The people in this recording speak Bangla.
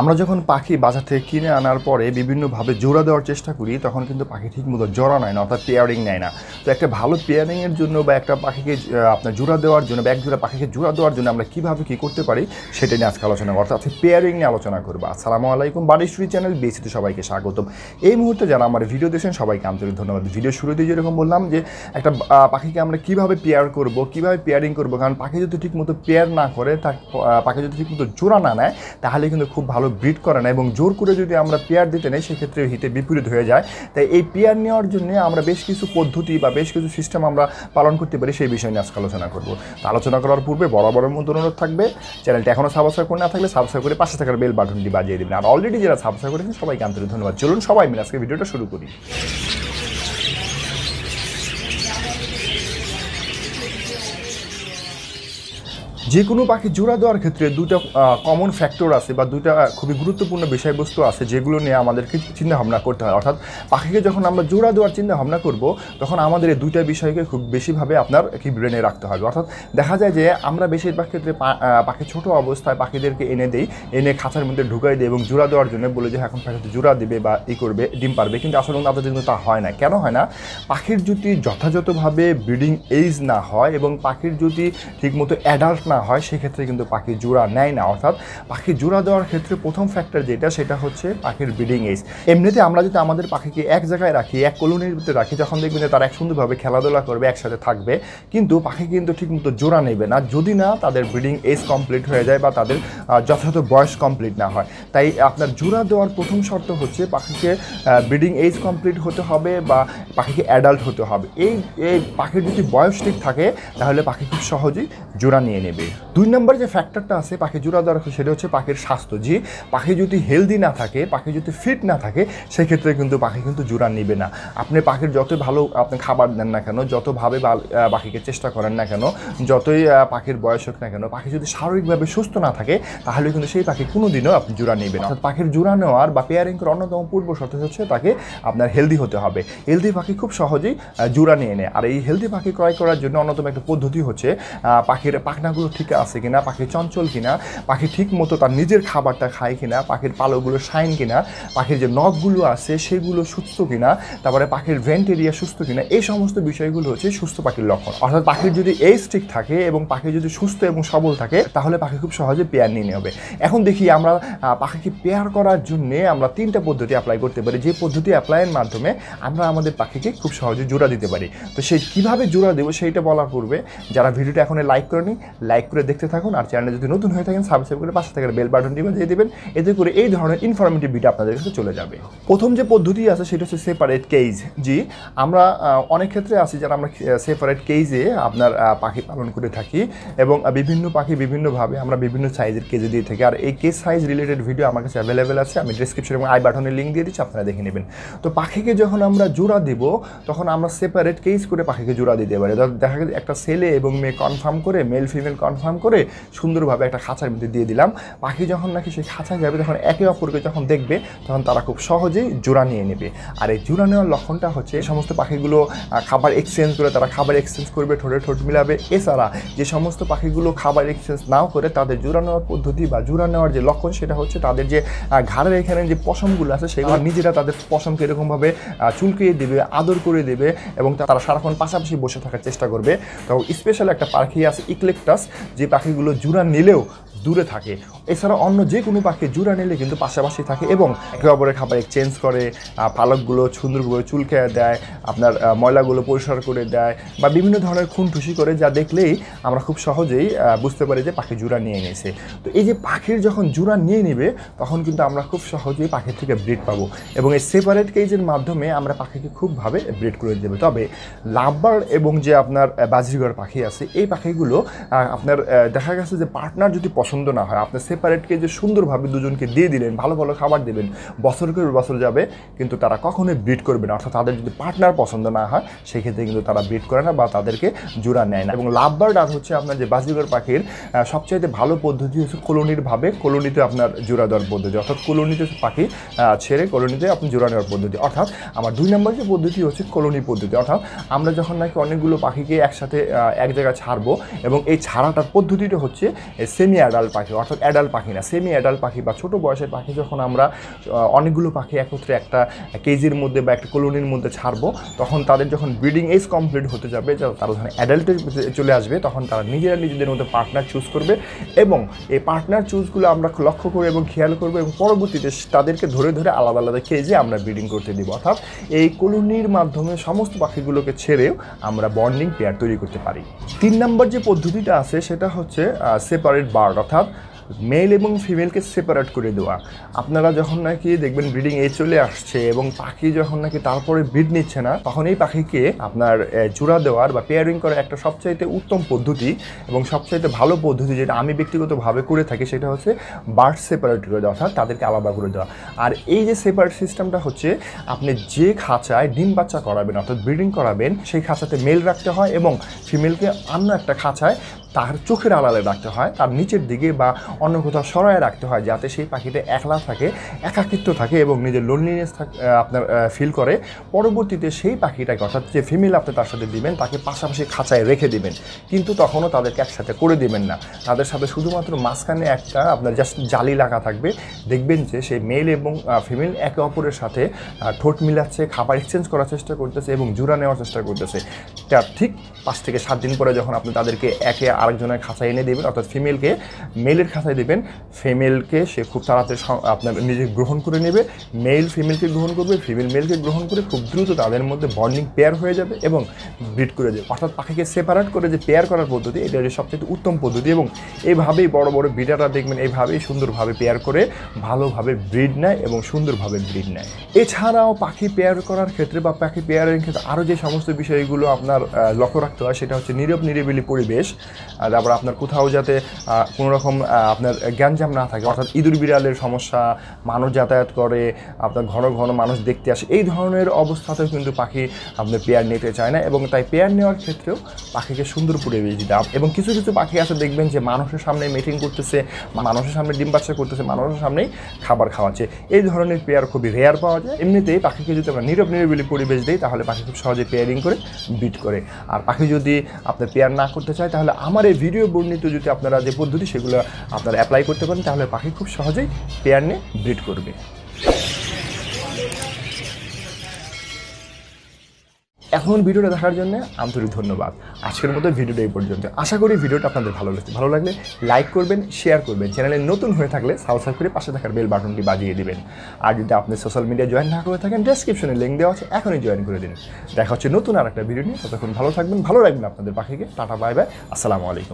আমরা যখন পাখি বাজার থেকে কিনে আনার পরে বিভিন্নভাবে জোড়া দেওয়ার চেষ্টা করি তখন কিন্তু পাখি ঠিকমতো জোড়া নেয় না অর্থাৎ পেয়ারিং নেয় না। তো একটা ভালো পেয়ারিংয়ের জন্য বা একটা পাখিকে আপনার জোড়া দেওয়ার জন্য বা এক জোড়া পাখিকে জোড়া দেওয়ার জন্য আমরা কীভাবে কী করতে পারি সেটা নিয়ে আজকে আলোচনা করব। অর্থাৎ পেয়ারিং নিয়ে আলোচনা করব। আসসালামু আলাইকুম বাড়িশ্রী চ্যানেল বেসিতে সবাইকে স্বাগতম। এই মুহূর্তে যারা আমার ভিডিও দেখছেন সবাইকে আন্তরিক ধন্যবাদ। ভিডিও শুরুতেই যেরকম বললাম যে একটা পাখিকে আমরা কীভাবে পেয়ার করব কীভাবে পেয়ারিং করব কারণ পাখি যদি ঠিকমতো পেয়ার না করে তা আহ, পাখি যদি ঠিকমতো জোড়া না নেয় তাহলে কিন্তু খুব ভালো ব্রিড করে না এবং জোর করে যদি আমরা পেয়ার দিতে নেই, সেক্ষেত্রে হিতে বিপরীত হয়ে যায়। তাই এই পেয়ার নেওয়ার জন্য আমরা বেশ কিছু পদ্ধতি বা বেশ কিছু সিস্টেম আমরা পালন করতে পারি, সেই বিষয় নিয়ে আজকে আলোচনা করব। তো আলোচনা করার পূর্বে বরাবরের মতো অনুরোধ থাকবে, চ্যানেলটা এখনও সাবস্ক্রাইব করে না থাকলে সাবস্ক্রাইব করে পাশে থাকার বেল বাটনটি বাজিয়ে দেবেন। আর অলরেডি যারা সাবস্ক্রাইব করেছেন, সবাইকে আন্তরিক ধন্যবাদ। চলুন সবাই মিলে আজকে ভিডিওটা শুরু করি। যে কোনো পাখি জোড়া দেওয়ার ক্ষেত্রে দুটো কমন ফ্যাক্টর আছে বা দুটা খুবই গুরুত্বপূর্ণ বিষয়বস্তু আছে যেগুলো নিয়ে আমাদেরকে চিন্তা ভাবনা করতে হয়। অর্থাৎ পাখিকে যখন আমরা জোড়া দেওয়ার চিন্তা ভাবনা করব, তখন আমাদের এই দুইটা বিষয়কে খুব বেশিভাবে আপনার কি ব্রেনে রাখতে হবে। অর্থাৎ দেখা যায় যে আমরা বেশিরভাগ ক্ষেত্রে পাখি ছোট অবস্থায় পাখিদেরকে এনে দেই, এনে খাঁচার মধ্যে ঢুকাই দিই এবং জোড়া দেওয়ার জন্য বলে যে, এখন পাখিতে জোড়া দেবে বা ই করবে, ডিম পারবে। কিন্তু আসলে আপনাদের কিন্তু তা হয় না। কেন হয় না? পাখির যদি যথাযথভাবে ব্রিডিং এইজ না হয় এবং পাখির যদি ঠিকমতো অ্যাডাল্ট না হয়, সেক্ষেত্রে কিন্তু পাখি জোড়া নেয় না। অর্থাৎ পাখি জোড়া দেওয়ার ক্ষেত্রে প্রথম ফ্যাক্টর যেটা, সেটা হচ্ছে পাখির ব্রিডিং এইজ এমনিতে আমরা যদি আমাদের পাখিকে এক জায়গায় রাখি, এক কলোনির ভিতরে রাখি, তখন দেখবেন যে তারা এক সুন্দরভাবে খেলাধুলা করবে, একসাথে থাকবে। কিন্তু পাখি কিন্তু ঠিকমতো জোড়া নেবে না। যদি না, তাদের ব্রিডিং এজ কমপ্লিট হয়ে যায় বা তাদের যথাযথ বয়স কমপ্লিট না হয়। তাই আপনার জোড়া দেওয়ার প্রথম শর্ত হচ্ছে পাখিকে ব্রিডিং এজ কমপ্লিট হতে হবে বা পাখিকে অ্যাডাল্ট হতে হবে। এই এই পাখির যদি বয়স ঠিক থাকে, তাহলে পাখি খুব সহজেই জোড়া নিয়ে নেবে। দুই নম্বর যে ফ্যাক্টরটা আছে পাখি জোড়া দেওয়ার সেটা হচ্ছে পাখির স্বাস্থ্য। যে পাখি যদি হেলদি না থাকে, পাখি যদি ফিট না থাকে, সেক্ষেত্রে কিন্তু পাখি কিন্তু জোড়া নেবে না। আপনি পাখির যতই ভালো, আপনি খাবার দেন না কেন যতভাবে পাখিকে চেষ্টা করেন না কেন, যতই পাখির বয়স হোক না কেন, পাখি যদি শারীরিকভাবে সুস্থ না থাকে, তাহলে কিন্তু সেই পাখি কোনো দিনও আপনি জোড়া না। অর্থাৎ পাখির জোড়া নেওয়ার বা পেয়ারিং করার অন্যতম পূর্ব শর্ত হচ্ছে তাকে আপনার হেলদি হতে হবে। হেলদি পাখি খুব সহজেই জোড়া নিয়ে নেয়। আর এই হেলদি পাখি ক্রয় করার জন্য অন্যতম একটা পদ্ধতি হচ্ছে পাখির পাখনাগুলো ঠিক আছে কিনা, পাখি চঞ্চল কিনা, পাখি ঠিক মতো তার নিজের খাবারটা খায় কিনা, পাখির পালকগুলো শাইন কিনা, পাখির যে নখগুলো আছে সেগুলো সুস্থ কিনা, তারপরে পাখির ভেন্ট এরিয়া সুস্থ কিনা, এই সমস্ত বিষয়গুলো হচ্ছে সুস্থ পাখির লক্ষণ। অর্থাৎ পাখির যদি এজ ঠিক থাকে এবং পাখি যদি সুস্থ এবং সবল থাকে, তাহলে পাখি খুব সহজে পেয়ার নিয়ে নেবে। এখন দেখি আমরা পাখিকে পেয়ার করার জন্যে আমরা তিনটা পদ্ধতি অ্যাপ্লাই করতে পারি। যে পদ্ধতি অ্যাপ্লাইয়ের মাধ্যমে আমরা আমাদের পাখিকে খুব সহজে জোড়া দিতে পারি। তো সেই কীভাবে জোড়া দেবো সেইটা বলার পূর্বে, যারা ভিডিওটা এখন লাইক করেনি লাইক করে দেখতে থাকুন আর চ্যানেলে যদি নতুন হয়ে থাকেন সাবস্ক্রাইব করে পাশে থাকার বেল বাটনটি বাজিয়ে দেবেন, এতে করে এই ধরনের ইনফরমেটিভ ভিডিও আপনাদের কাছে চলে যাবে। প্রথম যে পদ্ধতি আছে, সেটা হচ্ছে সেপারেট কেজ জি, আমরা অনেক ক্ষেত্রে আছি যারা আমরা সেপারেট কেজে আপনার পাখি পালন করে থাকি এবং বিভিন্ন পাখি বিভিন্নভাবে আমরা বিভিন্ন সাইজের কেজে দিয়ে থাকি। আর এই কেজ সাইজ রিলেটেড ভিডিও আমার কাছে অ্যাভেলেবেল আছে, আমি ডিসক্রিপশন এবং আই বাটনের লিঙ্ক দিয়ে দিচ্ছি, আপনারা দেখে নেবেন। তো পাখিকে যখন আমরা জোড়া দিব, তখন আমরা সেপারেট কেজ করে পাখিকে জোড়া দিতে পারি। দেখা গেছে একটা ছেলে এবং মেয়ে কনফার্ম করে মেল ফিমেল কনফার্ম করে সুন্দরভাবে একটা খাঁচার মধ্যে দিয়ে দিলাম। পাখি যখন নাকি সেই খাঁচায় যাবে তখন একে অপরকে যখন দেখবে তখন তারা খুব সহজেই জোড়া নিয়ে নেবে। আর এই জোড়া নেওয়ার লক্ষণটা হচ্ছে এই সমস্ত পাখিগুলো খাবার এক্সচেঞ্জ করে তারা খাবার এক্সচেঞ্জ করবে ঠোঁটে ঠোঁট মিলাবে। এছাড়া যে সমস্ত পাখিগুলো খাবার এক্সচেঞ্জ নাও করে তাদের জোড়া নেওয়ার পদ্ধতি বা জোড়া নেওয়ার যে লক্ষণ সেটা হচ্ছে তাদের যে ঘাড়ের এখানে যে পশমগুলো আছে সেগুলো নিজেরা তাদের পশমকে এরকমভাবে চুলকিয়ে দেবে আদর করে দেবে এবং তারা সারাক্ষণ পাশাপাশি বসে থাকার চেষ্টা করবে। তো স্পেশাল একটা পাখি আছে ইকলেকটাস যে পাখিগুলো জোড়া নিলেও দূরে থাকে। এছাড়া অন্য যে কোনো পাখি জোড়া নিলে কিন্তু পাশাপাশি থাকে এবং একে অপরের খাবার এক্সচেঞ্জ করে পালকগুলো সুন্দরভাবে চুলকে দেয় আপনার ময়লাগুলো পরিষ্কার করে দেয় বা বিভিন্ন ধরনের খুনটুসি করে যা দেখলেই আমরা খুব সহজেই বুঝতে পারি যে পাখি জোড়া নিয়ে নিয়েছে। তো এই যে পাখির যখন জোড়া নিয়ে নেবে তখন কিন্তু আমরা খুব সহজেই পাখির থেকে ব্রিড পাবো এবং এই সেপারেট কেজের মাধ্যমে আমরা পাখিকে খুবভাবে ব্রিড করে দেবে। তবে লাভবার এবং যে আপনার আহ, বাজরিগর পাখি আছে এই পাখিগুলো আপনার দেখা গেছে যে পার্টনার যদি পছন্দ না হয় আপনার সেপারেটকে যে সুন্দরভাবে দুজনকে দিয়ে দিলেন, ভালো ভালো খাবার দেবেন বছর করে বছর যাবে, কিন্তু তারা কখনোই ব্রিড করবে না। অর্থাৎ তাদের যদি পার্টনার পছন্দ না হয়, সেক্ষেত্রে কিন্তু তারা ব্রিড করে না বা তাদেরকে জোড়া নেয় না। এবং লাভবার্ড আর হচ্ছে আপনার যে বাজিগর পাখির সবচাইতে ভালো পদ্ধতি হচ্ছে কলোনির ভাবে কলোনিতে আপনার জোড়া দেওয়ার পদ্ধতি। অর্থাৎ কলোনিতে পাখি ছেড়ে কলোনিতে আপনি জোড়া নেওয়ার পদ্ধতি। অর্থাৎ আমার দুই নম্বর যে পদ্ধতি হচ্ছে কলোনি পদ্ধতি। অর্থাৎ আমরা যখন নাকি অনেকগুলো পাখিকে একসাথে এক জায়গায় ছাড়বো, এবং এই ছাড়াটার পদ্ধতিটা হচ্ছে সেমি অ্যাডাল্ট পাখি, অর্থাৎ অ্যাডাল্ট অ্যাডাল্ট পাখি না সেমি অ্যাডাল্ট পাখি বা ছোটো বয়সের পাখি যখন আমরা অনেকগুলো পাখি একত্রে একটা কেজির মধ্যে বা একটা কলোনির মধ্যে ছাড়বো, তখন তাদের যখন ব্রিডিং এজ কমপ্লিট হতে যাবে তারা যখন অ্যাডাল্টে চলে আসবে, তখন তারা নিজেরা নিজেদের মধ্যে পার্টনার চুজ করবে এবং এই পার্টনার চুজগুলো আমরা লক্ষ্য করে এবং খেয়াল করব এবং পরবর্তীতে তাদেরকে ধরে ধরে আলাদা আলাদা কেজে আমরা ব্রিডিং করতে দিব। অর্থাৎ এই কলোনির মাধ্যমে সমস্ত পাখিগুলোকে ছেড়েও আমরা বন্ডিং পেয়ার তৈরি করতে পারি। তিন নম্বর যে পদ্ধতিটা আছে, সেটা হচ্ছে সেপারেট বার্ড অর্থাৎ মেল এবং ফিমেলকে সেপারেট করে দেওয়া। আপনারা যখন নাকি দেখবেন ব্রিডিং এ চলে আসছে এবং পাখি যখন নাকি তারপরে ব্রিড নিচ্ছে না, তখন এই পাখিকে আপনার জোড়া দেওয়ার বা পেয়ারিং করার একটা সবচাইতে উত্তম পদ্ধতি এবং সবচাইতে ভালো পদ্ধতি যেটা আমি ব্যক্তিগতভাবে করে থাকি সেটা হচ্ছে বার্ড সেপারেট করে দেওয়া অর্থাৎ তাদেরকে আলাদা করে দেওয়া। আর এই যে সেপারেট সিস্টেমটা হচ্ছে, আপনি যে খাঁচায় ডিম বাচ্চা করাবেন অর্থাৎ ব্রিডিং করাবেন, সেই খাঁচাতে মেল রাখতে হয় এবং ফিমেলকে অন্য একটা খাঁচায় তার চোখের আড়ালে রাখতে হয়, তার নিচের দিকে বা অন্য কোথাও সরায় রাখতে হয় যাতে সেই পাখিটা একলা থাকে, একাকিত্ব থাকে এবং নিজের লোনলিনেস আপনার ফিল করে। পরবর্তীতে সেই পাখিটাকে, অর্থাৎ যে ফিমেল আপনি তার সাথে দিবেন, তাকে পাশাপাশি খাঁচায় রেখে দিবেন। কিন্তু তখনও তাদেরকে একসাথে করে দিবেন না। তাদের সাথে শুধুমাত্র মাঝখানে একটা আপনার জাস্ট জালি লাগা থাকবে। দেখবেন যে সেই মেল এবং ফিমেল একে অপরের সাথে ঠোঁট মিলাচ্ছে, খাবার এক্সচেঞ্জ করার চেষ্টা করতেছে এবং জোড়া নেওয়ার চেষ্টা করতেছে। তার ঠিক পাঁচ থেকে সাত দিন পরে যখন আপনি তাদেরকে একে আরেকজনের খাঁচায় এনে দেবেন, অর্থাৎ ফিমেলকে মেলের খাঁচায় দেবেন। ফিমেলকে সে খুব তাড়াতাড়ি আপনার নিজে গ্রহণ করে নেবে। মেল ফিমেলকে গ্রহণ করবে ফিমেল মেলকে গ্রহণ করে খুব দ্রুত তাদের মধ্যে বন্ডিং পেয়ার হয়ে যাবে এবং ব্রিড করে দেবে। অর্থাৎ পাখিকে সেপারেট করে যে পেয়ার করার পদ্ধতি, এটা হচ্ছে সবচেয়ে উত্তম পদ্ধতি এবং এইভাবেই বড় বড় ব্রিডাররা দেখবেন এইভাবেই সুন্দরভাবে পেয়ার করে ভালোভাবে ব্রিড নেয় এবং সুন্দরভাবে ব্রিড নেয়। এছাড়াও পাখি পেয়ার করার ক্ষেত্রে বা পাখি পেয়ারের ক্ষেত্রে আরও যে সমস্ত বিষয়গুলো আপনার লক্ষ্য রাখতে হয়, সেটা হচ্ছে নীরব, নিরিবিলি পরিবেশ। তারপর আপনার কোথাও যাতে কোনো রকম আপনার গ্যাঞ্জাম না থাকে, অর্থাৎ ইঁদুর বিড়ালের সমস্যা, মানুষ যাতায়াত করে, আপনার ঘন ঘন মানুষ দেখতে আসে, এই ধরনের অবস্থাতেও কিন্তু পাখি আপনার পেয়ার নিতে চায় না এবং তাই পেয়ার নেওয়ার ক্ষেত্রেও পাখিকে সুন্দর পরিবেশ দিতে এবং কিছু কিছু পাখি আছে, দেখবেন যে মানুষের সামনে মিটিং করতেছে, মানুষের সামনে ডিম বাচ্চা করতেছে, মানুষের সামনেই খাবার খাওয়াচ্ছে। এই ধরনের পেয়ার খুবই রেয়ার পাওয়া যায়। এমনিতেই পাখিকে যদি আমরা নীরব নিরিবিলি পরিবেশ দিই, তাহলে পাখি খুব সহজে পেয়ারিং করে বিট করে। আর পাখি যদি আপনার পেয়ার না করতে চায়, তাহলে আমার এই ভিডিও বর্ণিত যদি আপনারা যে পদ্ধতি, সেগুলো আপনারা অ্যাপ্লাই করতে পারেন, তাহলে পাখি খুব সহজেই পেয়ার নিয়ে ব্রিড করবে। এখন ভিডিওটা দেখার জন্য আন্তরিক ধন্যবাদ। আজকের মতো ভিডিওটা এই পর্যন্ত। আশা করি ভিডিওটা আপনাদের ভালো লাগছে। ভালো লাগলে লাইক করবেন, শেয়ার করবেন। চ্যানেলে নতুন হয়ে থাকলে সাবস্ক্রাইব করে পাশে থাকার বেল বাটনটি বাজিয়ে দিবেন। আর যদি আপনি সোশ্যাল মিডিয়া জয়েন না করে থাকেন ডেসক্রিপশনে লিঙ্ক দেওয়া আছে। এখনই জয়েন করে দিন। দেখা হচ্ছে নতুন আর একটা ভিডিও নিয়ে। ততক্ষণ ভালো থাকবেন, ভালো রাখবেন আপনাদের পাখিকে। টাটা বাই বাই আসসালামু আলাইকুম।